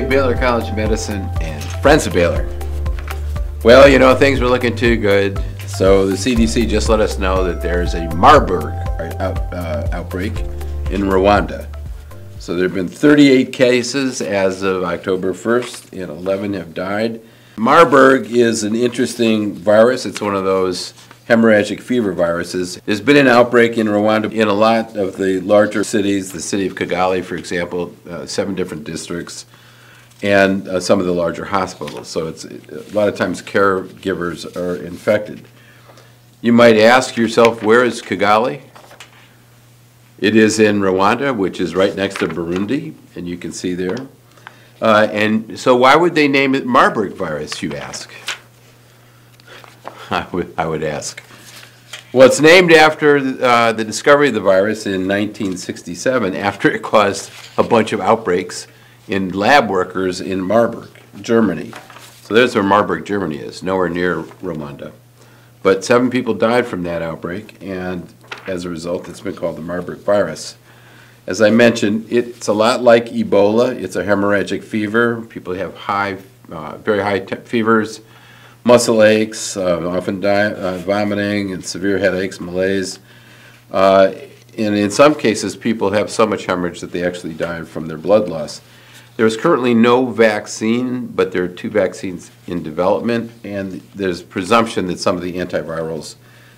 Baylor College of Medicine and Friends of Baylor. Well, you know, things were looking too good. So the CDC just let us know that there's a Marburg uh, outbreak in Rwanda. So there have been 38 cases as of October 1st, and 11 have died. Marburg is an interesting virus. It's one of those hemorrhagic fever viruses. There's been an outbreak in Rwanda in a lot of the larger cities, the city of Kigali, for example, uh, seven different districts, and uh, some of the larger hospitals. So it's a lot of times caregivers are infected. You might ask yourself, where is Kigali? It is in Rwanda, which is right next to Burundi, and you can see there. Uh, and so why would they name it Marburg virus, you ask? I would, I would ask. Well, it's named after uh, the discovery of the virus in 1967 after it caused a bunch of outbreaks in lab workers in Marburg, Germany. So there's where Marburg, Germany is, nowhere near Rwanda. But seven people died from that outbreak, and as a result, it's been called the Marburg virus. As I mentioned, it's a lot like Ebola. It's a hemorrhagic fever. People have high, uh, very high fevers muscle aches, uh, often uh, vomiting, and severe headaches, malaise. Uh, and in some cases, people have so much hemorrhage that they actually die from their blood loss. There is currently no vaccine, but there are two vaccines in development, and there's presumption that some of the antivirals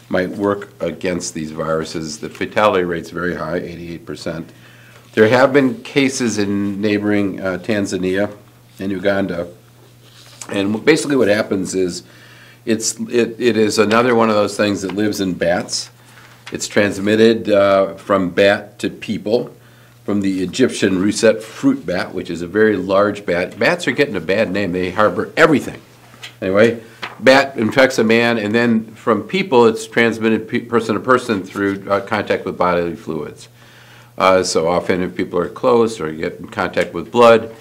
might work against these viruses. The fatality rate's very high, 88%. There have been cases in neighboring uh, Tanzania and Uganda and basically what happens is it's, it, it is another one of those things that lives in bats. It's transmitted uh, from bat to people from the Egyptian rousette fruit bat, which is a very large bat. Bats are getting a bad name. They harbor everything. Anyway, bat infects a man, and then from people, it's transmitted pe person to person through uh, contact with bodily fluids. Uh, so often, if people are close or get in contact with blood,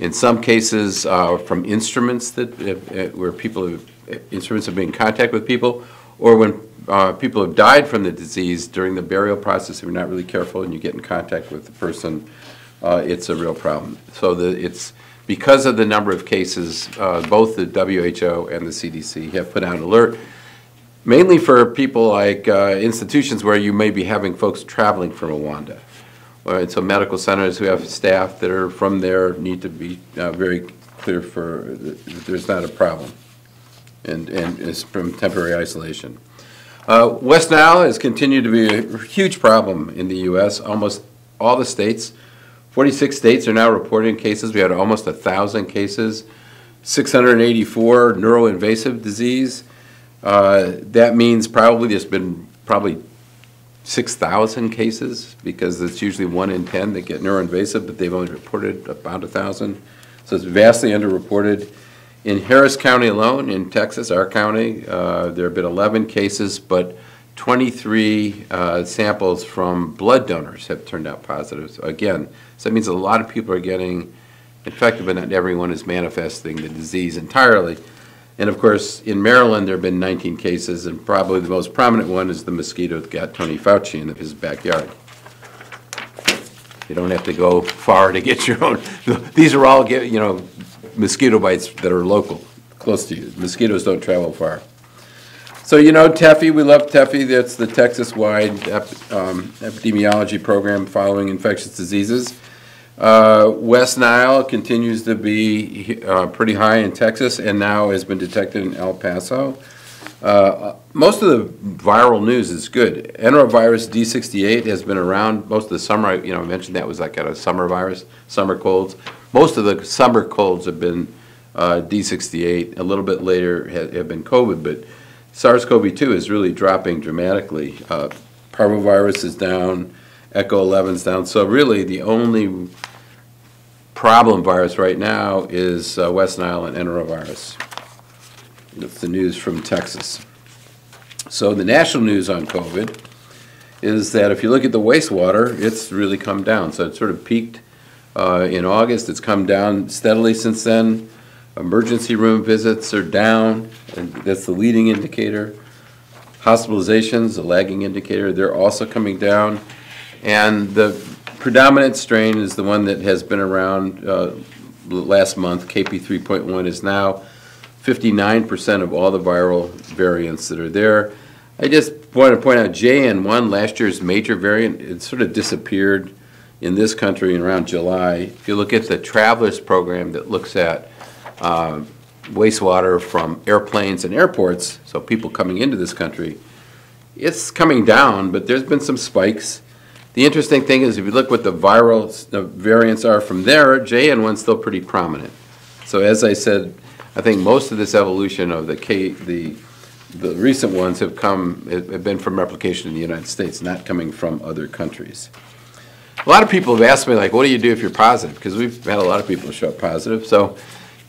in some cases, uh, from instruments that, uh, uh, where people have, instruments have been in contact with people, or when uh, people have died from the disease during the burial process, if you're not really careful and you get in contact with the person, uh, it's a real problem. So the, it's because of the number of cases, uh, both the WHO and the CDC have put out an alert, mainly for people like institutions where you may be having folks traveling from Rwanda. Right, so medical centers who have staff that are from there need to be uh, very clear for there's not a problem, and and it's from temporary isolation. Uh, West Nile has continued to be a huge problem in the U.S. Almost all the states, 46 states are now reporting cases. We had almost a thousand cases, 684 neuroinvasive disease. Uh, that means probably there's been probably 6,000 cases because it's usually one in 10 that get neuroinvasive, but they've only reported about 1,000. So it's vastly underreported. In Harris County alone, in Texas, our county, uh, there have been 11 cases, but 23 uh, samples from blood donors have turned out positive. So again, so that means a lot of people are getting infected, but not everyone is manifesting the disease entirely. And of course, in Maryland, there have been 19 cases, and probably the most prominent one is the mosquito that got Tony Fauci in his backyard. You don't have to go far to get your own. These are all, you know, mosquito bites that are local, close to you. Mosquitoes don't travel far. So you know TEPI, we love TEPI. That's the Texas-wide ep um, epidemiology program following infectious diseases. Uh, West Nile continues to be uh, pretty high in Texas and now has been detected in El Paso. Uh, most of the viral news is good. Enterovirus D68 has been around most of the summer. You know, I mentioned that was like a summer virus, summer colds. Most of the summer colds have been uh, D68. A little bit later have, have been COVID, but SARS-CoV-2 is really dropping dramatically. Uh, parvovirus is down. Echo 11 is down. So really, the only problem virus right now is uh, West Nile and enterovirus. That's the news from Texas. So the national news on COVID is that if you look at the wastewater, it's really come down. So it sort of peaked uh, in August. It's come down steadily since then. Emergency room visits are down, and that's the leading indicator. Hospitalizations, a lagging indicator, they're also coming down. And the predominant strain is the one that has been around uh, last month, KP 3.1 is now 59% of all the viral variants that are there. I just want to point out JN1, last year's major variant, it sort of disappeared in this country in around July. If you look at the Travelers program that looks at uh, wastewater from airplanes and airports, so people coming into this country, it's coming down, but there's been some spikes. The interesting thing is if you look what the viral the variants are from there, JN1's still pretty prominent. So as I said, I think most of this evolution of the K, the the recent ones have come have been from replication in the United States, not coming from other countries. A lot of people have asked me, like, what do you do if you're positive? Because we've had a lot of people show up positive. So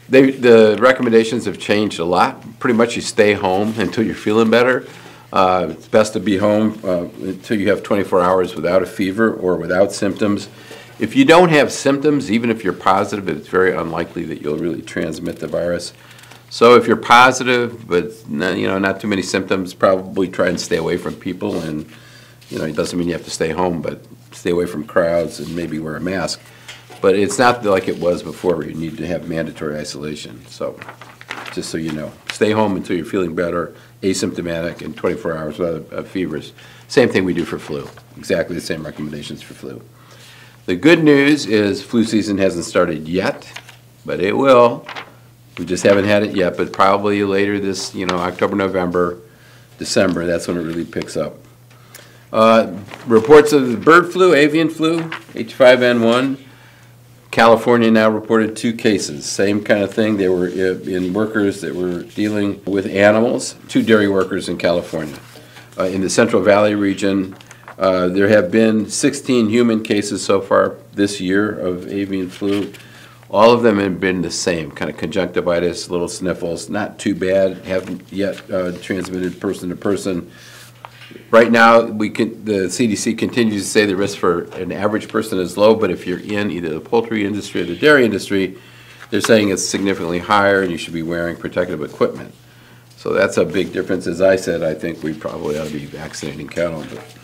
they, the recommendations have changed a lot. Pretty much you stay home until you're feeling better. Uh, it's best to be home uh, until you have 24 hours without a fever or without symptoms. If you don't have symptoms, even if you're positive, it's very unlikely that you'll really transmit the virus. So if you're positive, but you know not too many symptoms, probably try and stay away from people. And you know it doesn't mean you have to stay home, but stay away from crowds and maybe wear a mask. But it's not like it was before where you need to have mandatory isolation. So just so you know, stay home until you're feeling better, asymptomatic, and 24 hours without a fevers. Same thing we do for flu. Exactly the same recommendations for flu. The good news is flu season hasn't started yet, but it will. We just haven't had it yet, but probably later this, you know, October, November, December, that's when it really picks up. Uh, reports of the bird flu, avian flu, H5N1. California now reported two cases. Same kind of thing. They were in workers that were dealing with animals, two dairy workers in California. Uh, in the Central Valley region, uh, there have been 16 human cases so far this year of avian flu. All of them have been the same, kind of conjunctivitis, little sniffles, not too bad, haven't yet uh, transmitted person to person. Right now, we can, the CDC continues to say the risk for an average person is low, but if you're in either the poultry industry or the dairy industry, they're saying it's significantly higher and you should be wearing protective equipment. So that's a big difference. As I said, I think we probably ought to be vaccinating cattle, but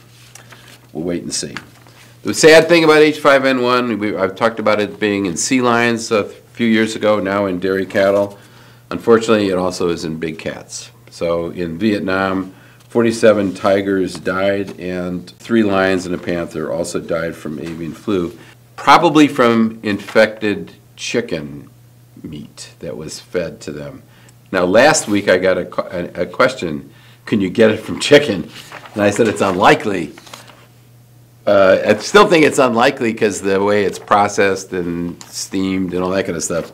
we'll wait and see. The sad thing about H5N1, we, I've talked about it being in sea lions a few years ago, now in dairy cattle. Unfortunately, it also is in big cats. So in Vietnam, 47 tigers died, and three lions and a panther also died from avian flu, probably from infected chicken meat that was fed to them. Now, last week I got a, a, a question can you get it from chicken? And I said it's unlikely. Uh, I still think it's unlikely because the way it's processed and steamed and all that kind of stuff.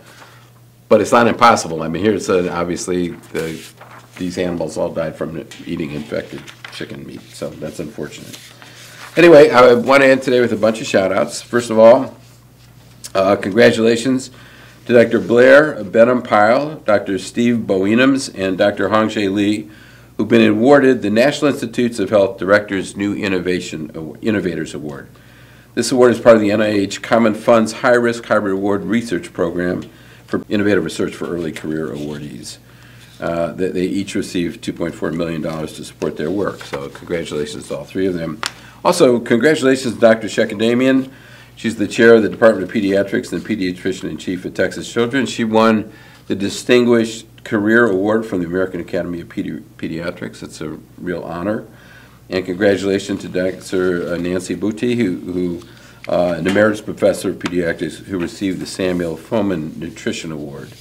But it's not impossible. I mean, here's a, obviously the these animals all died from eating infected chicken meat, so that's unfortunate. Anyway, I want to end today with a bunch of shout outs. First of all, uh, congratulations to Dr. Blair Benham Pyle, Dr. Steve Boeynaems, and Dr. Hongjae Lee, who've been awarded the National Institutes of Health Directors New Innovation Innovators Award. This award is part of the NIH Common Fund's High Risk, High Reward Research Program for Innovative Research for Early Career Awardees. Uh, they, they each received $2.4 million to support their work. So congratulations to all three of them. Also, congratulations to Dr. Shekerdemian. She's the chair of the Department of Pediatrics and pediatrician in chief at Texas Children. She won the Distinguished Career Award from the American Academy of Pedi Pediatrics. It's a real honor. And congratulations to Dr. Uh, Nancy Butte, who, who uh, an emeritus professor of pediatrics, who received the Samuel Fomon Nutrition Award.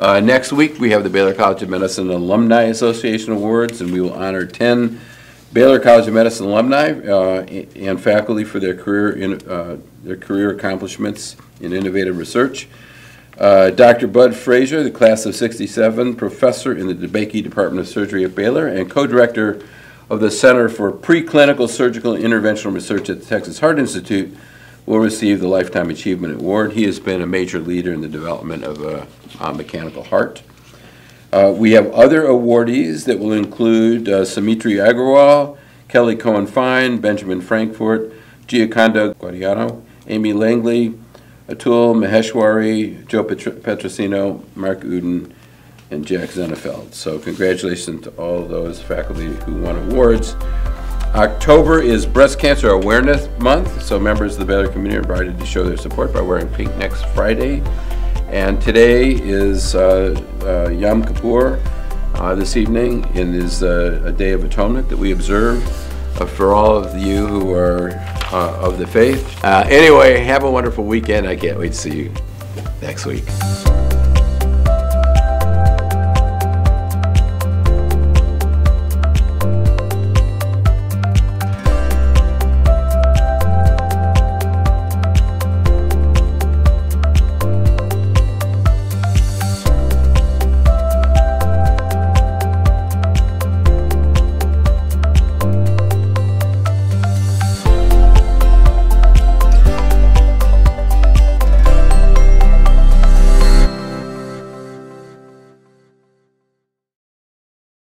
Uh, next week, we have the Baylor College of Medicine Alumni Association Awards, and we will honor 10 Baylor College of Medicine alumni uh, and faculty for their career, in, uh, their career accomplishments in innovative research. Uh, Dr. Bud Frazier, the class of 67, professor in the DeBakey Department of Surgery at Baylor and co-director of the Center for Preclinical Surgical Interventional Research at the Texas Heart Institute, will receive the Lifetime Achievement Award. He has been a major leader in the development of a, a mechanical heart. Uh, we have other awardees that will include uh, Samitri Agrawal, Kelly Cohen Fine, Benjamin Frankfurt, Gioconda Guadiano, Amy Langley, Atul Maheshwari, Joe Petr Petrosino, Mark Uden, and Jack Zenefeld. So congratulations to all those faculty who won awards. October is Breast Cancer Awareness Month, so members of the Baylor community are invited to show their support by wearing pink next Friday And today is uh, uh, Yom Kippur uh, this evening, and is uh, a day of atonement that we observe uh, for all of you who are uh, of the faith. Anyway, have a wonderful weekend. I can't wait to see you next week.